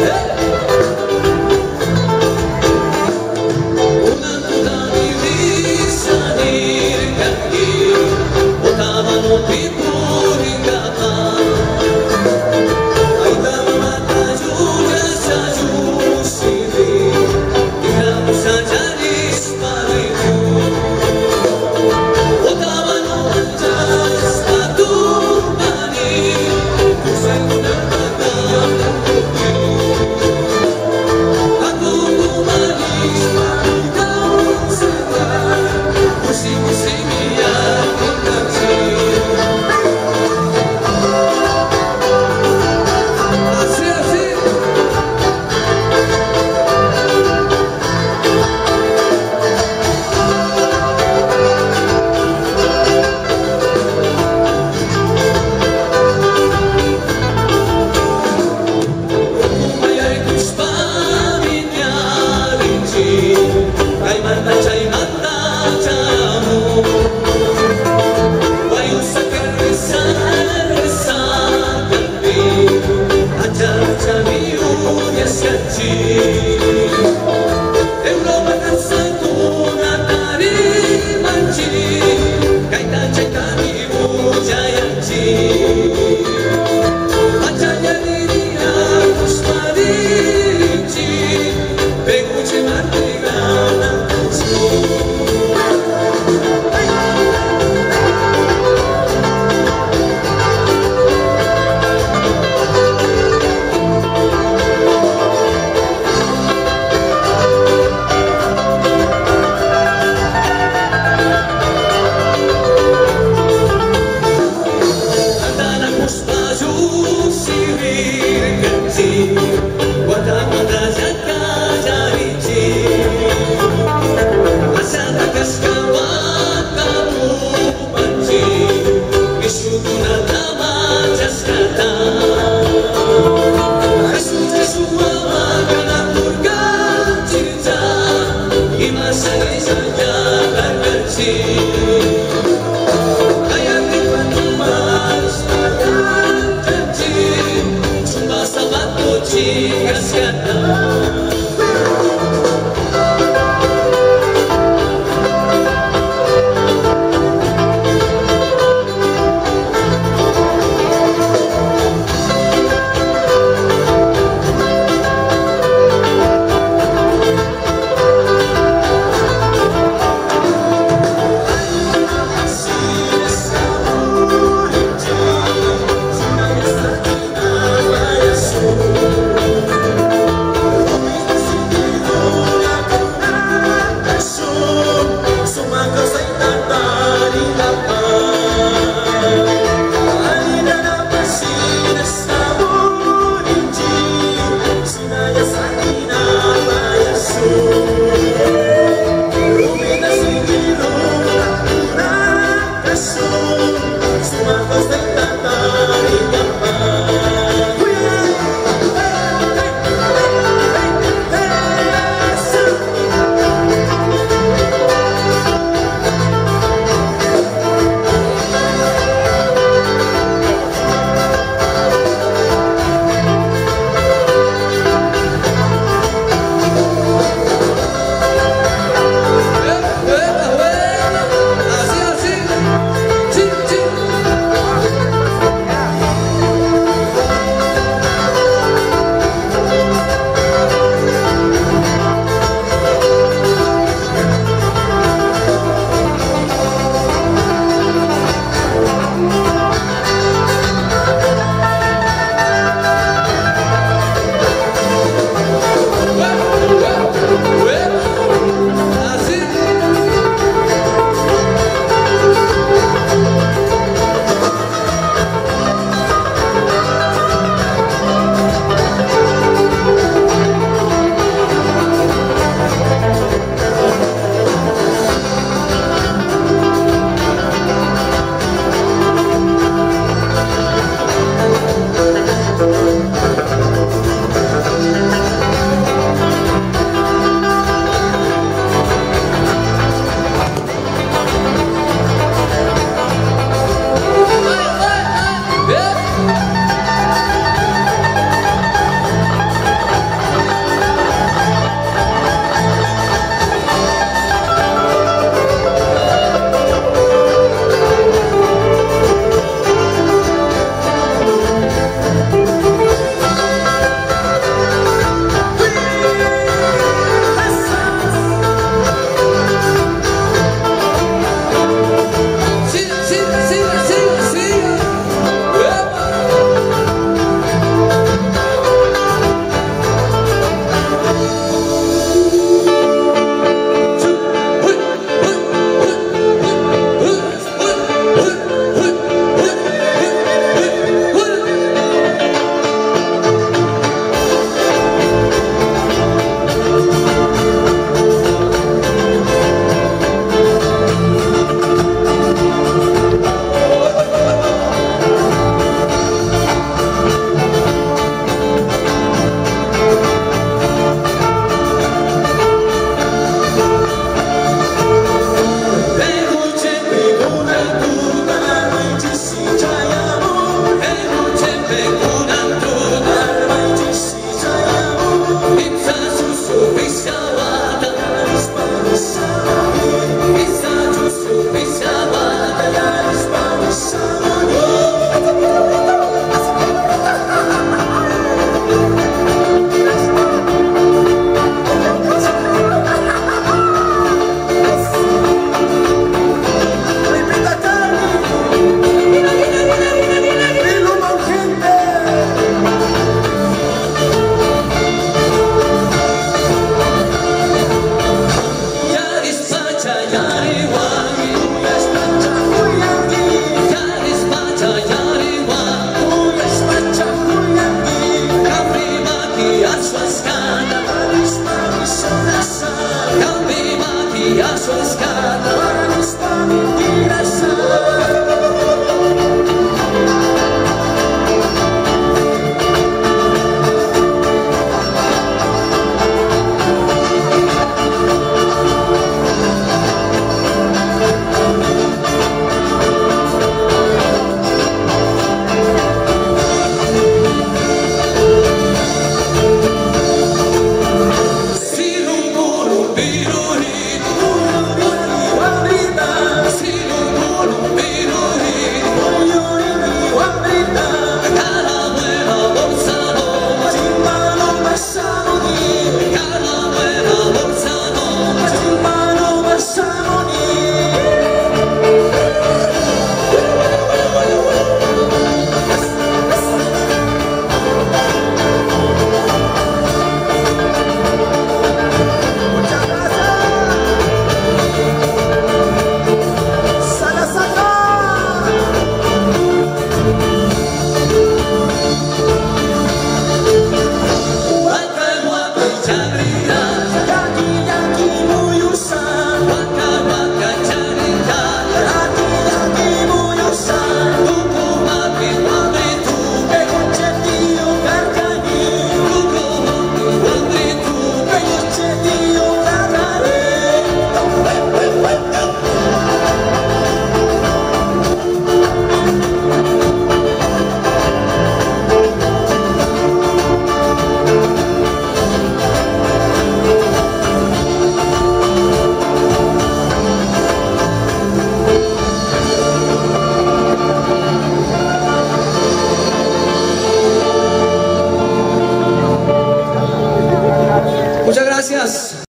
Yeah. ti. Yes. Mama was Sus.